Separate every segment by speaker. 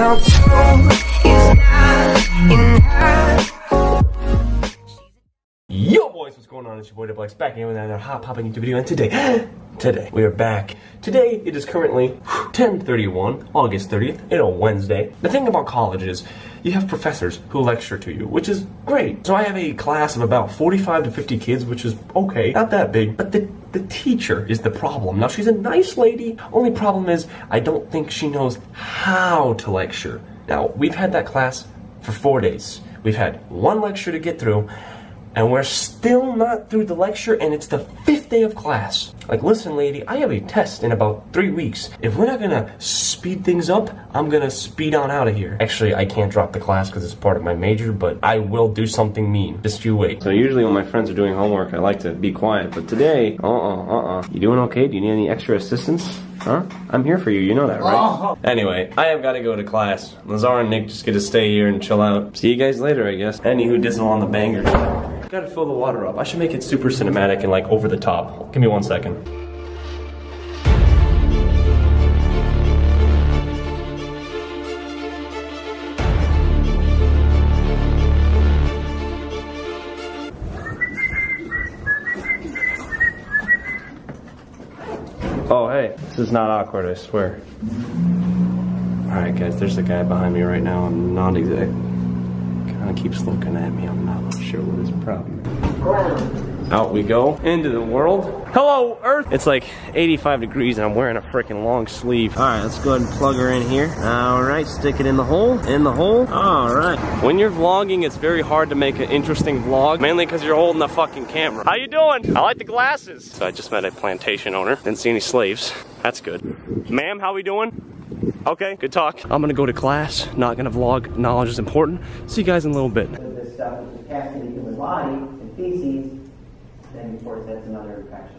Speaker 1: Now true is not enough.
Speaker 2: Yo boys, what's going on? It's your boy Double X back again with another hot popping YouTube video and today, today, we are back. Today, it is currently 1031, August 30th, in a Wednesday. The thing about college is, you have professors who lecture to you, which is great. So I have a class of about 45 to 50 kids, which is okay, not that big, but the, the teacher is the problem. Now she's a nice lady, only problem is, I don't think she knows how to lecture. Now, we've had that class for four days. We've had one lecture to get through, and we're still not through the lecture and it's the fifth day of class. Like, listen, lady, I have a test in about three weeks. If we're not gonna speed things up, I'm gonna speed on out of here. Actually, I can't drop the class because it's part of my major, but I will do something mean. Just you wait. So usually when my friends are doing homework, I like to be quiet, but today, uh-uh, uh-uh. You doing okay? Do you need any extra assistance? Huh? I'm here for you, you know that, right? Oh. Anyway, I have got to go to class. Lazar and Nick just get to stay here and chill out. See you guys later, I guess. Anywho, Dizzle on the banger. Gotta fill the water up. I should make it super cinematic and like over the top. Give me one second. Hey, this is not awkward, I swear. Alright, guys, there's a guy behind me right now. I'm not exact. Kind of keeps looking at me. I'm not sure what his problem is. Out we go into the world. Hello, Earth. It's like 85 degrees and I'm wearing a freaking long sleeve. All right, let's go ahead and plug her in here. All right, stick it in the hole, in the hole. All right. When you're vlogging, it's very hard to make an interesting vlog, mainly because you're holding the fucking camera. How you doing? I like the glasses. So I just met a plantation owner. Didn't see any slaves. That's good. Ma'am, how we doing? Okay, good talk. I'm gonna go to class, not gonna vlog. Knowledge is important. See you guys in a little bit.
Speaker 3: this stuff is passed into the human body and feces, then of course that's another infection.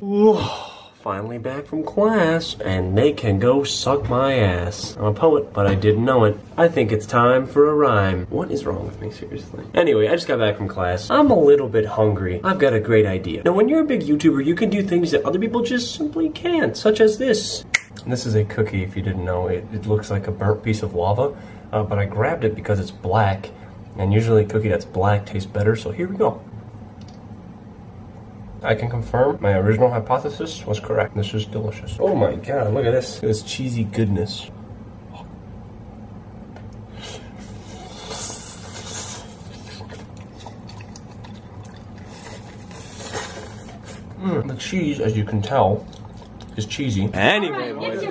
Speaker 2: Finally back from class, and they can go suck my ass. I'm a poet, but I didn't know it. I think it's time for a rhyme. What is wrong with me, seriously? Anyway, I just got back from class. I'm a little bit hungry. I've got a great idea. Now, when you're a big YouTuber, you can do things that other people just simply can't, such as this. This is a cookie, if you didn't know. It, it looks like a burnt piece of lava, uh, but I grabbed it because it's black, and usually a cookie that's black tastes better, so here we go. I can confirm my original hypothesis was correct. This is delicious. Oh my god, look at this. This cheesy goodness. Mm, the cheese, as you can tell, is cheesy. Anyway, boys.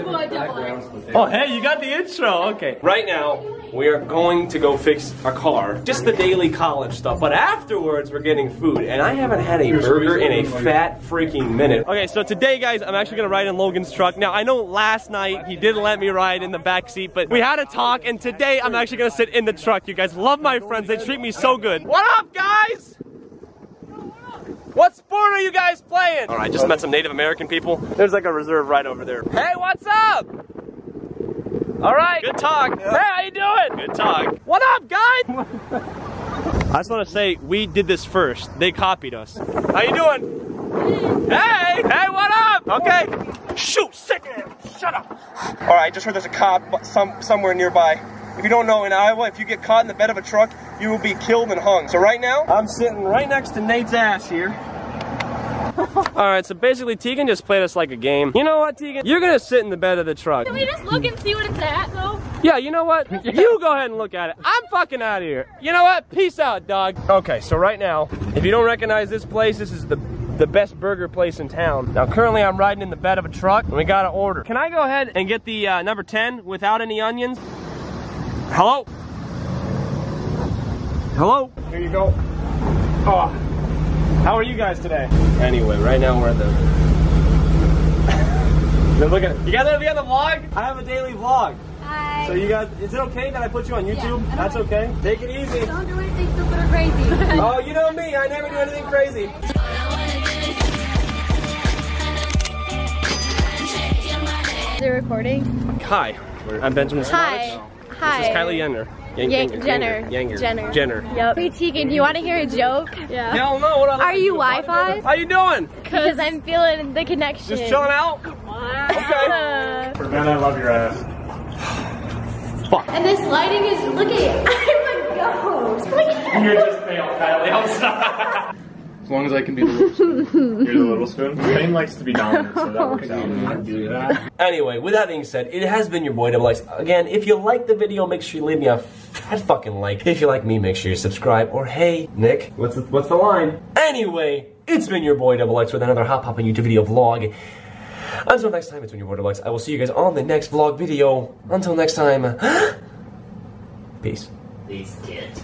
Speaker 2: Oh, hey, you got the intro. Okay. Right now, we are going to go fix a car. Just the daily college stuff. But afterwards, we're getting food. And I haven't had a burger in a fat freaking minute. Okay, so today, guys, I'm actually gonna ride in Logan's truck. Now, I know last night he didn't let me ride in the back seat, but we had a talk, and today I'm actually gonna sit in the truck. You guys love my friends. They treat me so good. What up, guys? What sport are you guys playing? All right, just met some Native American people. There's like a reserve right over there. Hey, what's up? All right, good talk. Hey, how you doing? Good talk. What up, guys? I just want to say we did this first. They copied us. How you doing? Hey, hey, what up? Okay. Shoot, sit down. Shut up. All right, I just heard there's a cop some somewhere nearby. If you don't know, in Iowa, if you get caught in the bed of a truck, you will be killed and hung. So right now, I'm sitting right next to Nate's ass here. Alright, so basically Tegan just played us like a game. You know what, Tegan? You're gonna sit in the bed of the truck.
Speaker 4: Can we just look and see what it's at, though?
Speaker 2: Yeah, you know what? You go ahead and look at it. I'm fucking out of here. You know what? Peace out, dog. Okay, so right now, if you don't recognize this place, this is the the best burger place in town. Now, currently I'm riding in the bed of a truck and we got to order. Can I go ahead and get the uh, number 10 without any onions? Hello? Hello? Here you go. Oh, how are you guys today? Anyway, right now we're at the... Look at You guys want to be on the vlog? I have a daily vlog.
Speaker 4: Hi.
Speaker 2: So you guys, is it okay that I put you on YouTube?
Speaker 4: Yeah,
Speaker 2: That's
Speaker 4: mind.
Speaker 2: okay. Take it easy.
Speaker 4: Don't do anything stupid or crazy.
Speaker 2: Oh, you know me. I never do anything crazy.
Speaker 4: Is it recording?
Speaker 2: Hi, I'm Benjamin
Speaker 4: Hi.
Speaker 2: Swanich.
Speaker 4: Hi.
Speaker 2: This is Kylie Jenner. Yang-
Speaker 4: Yang-
Speaker 2: Yang-
Speaker 4: Jenner.
Speaker 2: Yanger.
Speaker 4: Jenner.
Speaker 2: Jenner.
Speaker 4: Yep. Hey Tegan, you want to hear a joke? Yeah.
Speaker 2: Hell no. What
Speaker 4: Are you Wi-Fi?
Speaker 2: How you doing?
Speaker 4: Because I'm feeling the connection.
Speaker 2: Just chilling out? Come on.
Speaker 4: Okay.
Speaker 2: Man, I love your ass. Fuck.
Speaker 4: And this lighting is, look at it. I'm a ghost. Look at
Speaker 2: You're just fail, Kylie. I'm sorry.
Speaker 5: As long as I can be the little spoon. You're the little spoon. Fame likes to be dominant, so that works out.
Speaker 2: do that. Anyway, with that being said, it has been your boy Double X. Again, if you like the video, make sure you leave me a fat fucking like. If you like me, make sure you subscribe. Or hey, Nick, what's the, what's the line? Anyway, it's been your boy Double X with another hot popping YouTube video vlog. Until next time, it's been your boy Double X. I will see you guys on the next vlog video. Until next time, peace.
Speaker 3: These kids.